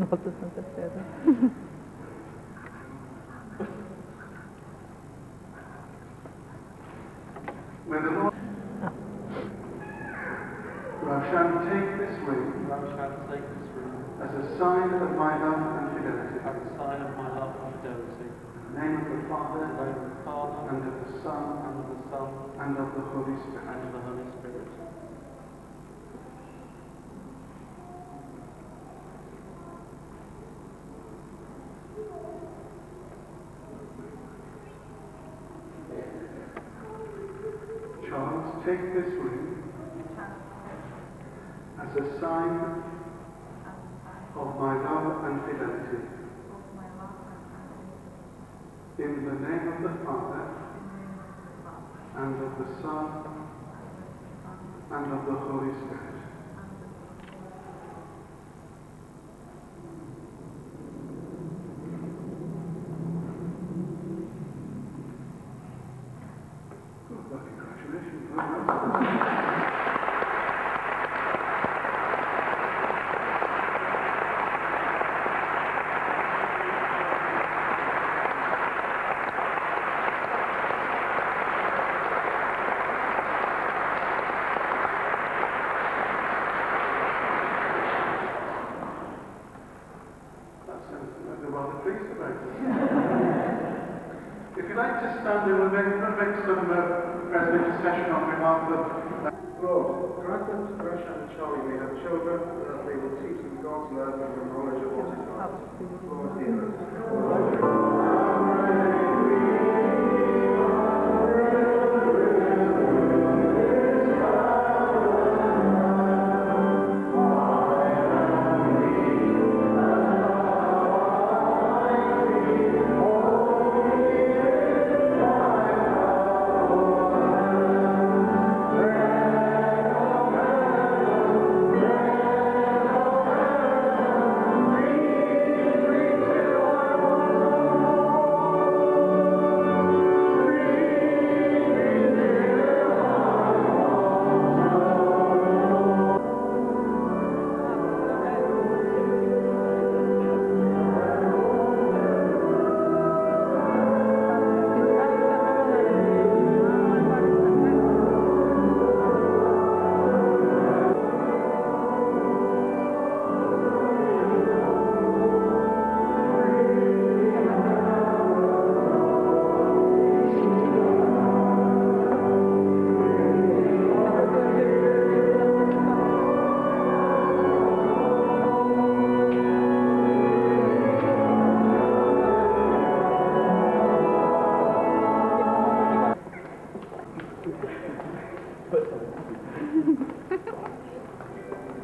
una volta senza terra. May the Lord Raushan take this ring Thou shalt take this ring as a sign of my love and fidelity. as a sign of my love and fidelity. In the name of the In the Father, name of the Father, and of the Son, and of the Son, and of the Holy and of the Holy Spirit. Take this ring as a sign of my love and fidelity. In the name of the Father, and of the Son, and of the Holy Spirit. Oh, well, congratulations. Well done. That sounds like they're rather pleased about it. If you'd like to stand, we'll make, we'll make some uh, present intercession on behalf of. Lord, grant that Raushan and Charlie may have children, and that they will teach them God's love and the knowledge of what is right. Lord, hear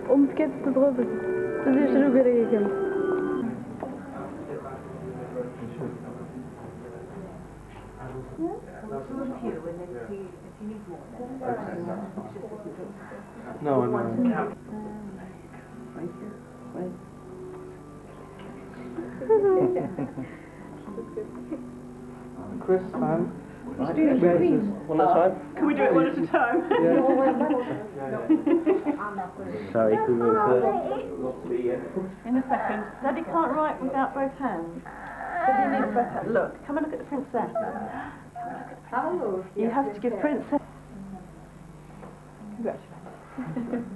Om het te droppen. Dat is er ook geregeld. Nou, no. Eh, Chris, man. Know. Chris, Sam. One at a time. Can we do it one at a time? Sorry, could we uh, In a second. Daddy can't write without both hands. Daddy needs both hands. Look, come and look at the princess. You have to give princess. Congratulations.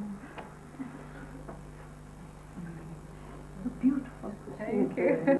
Beautiful. Thank you.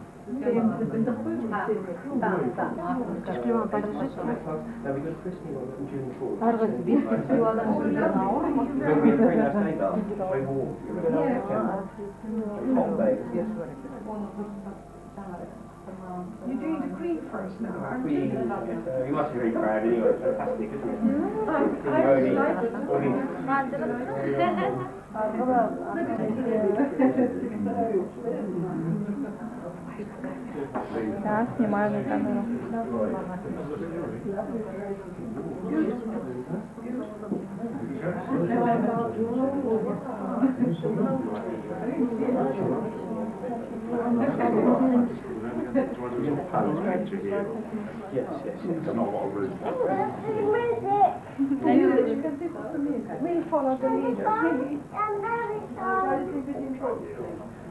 Now we go to Christmas on June the 4th. When we bring our stand up, very warm. Hot day. You're doing the Queen first now, aren't We, you? uh, you must be very proud anyway, it's fantastic, isn't it? The only, only Да, снимаю на камеру. Yes, yes, yes. Not a lot of room. We follow the leader.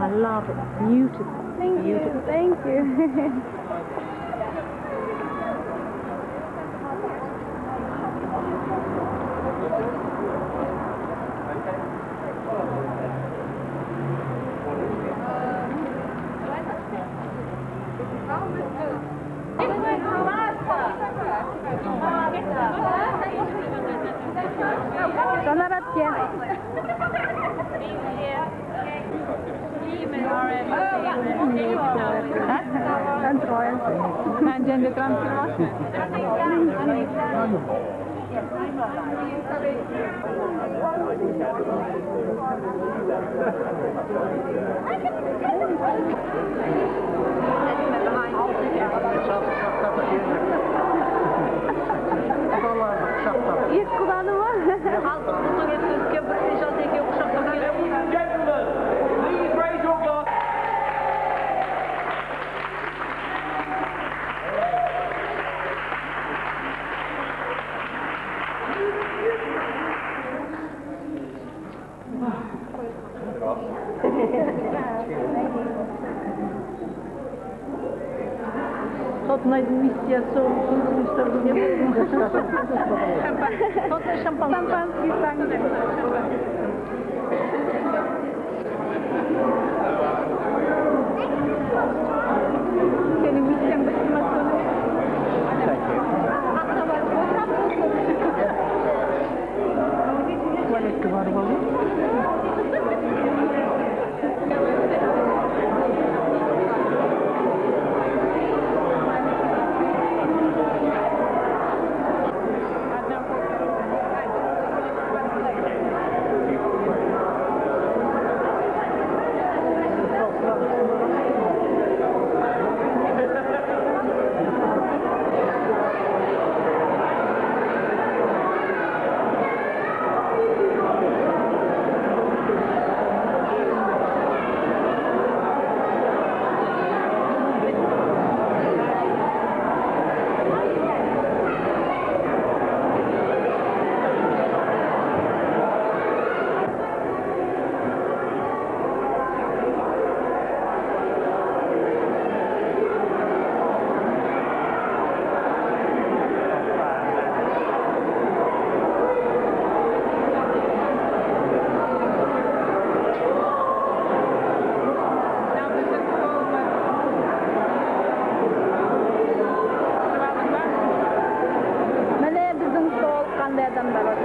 I love it. Beautiful. Thank you. Thank you. Bence de transfer var. não existia é só os Estados Unidos. Champanhe. Champanhe. Champanhe. Champanhe. Gracias.